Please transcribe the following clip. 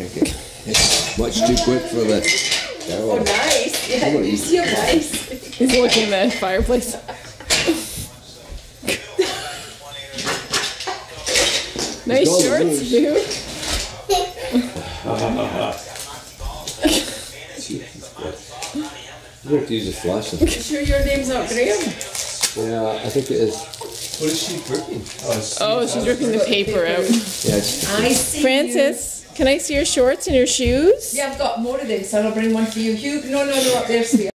Okay. It's much too quick for the. Oh, nice. Yeah, you see him nice. He's looking at the fireplace. nice shorts, loose. dude. You have to use a flashlight. You sure your name's not Graham? yeah, I think it is. What is she dripping? Oh, she's ripping the paper out. Yeah, it's. I see. Francis, can I see your shorts and your shoes? Yeah, I've got more of them, so I'll bring one for you. Hugh, no, no, no, up there.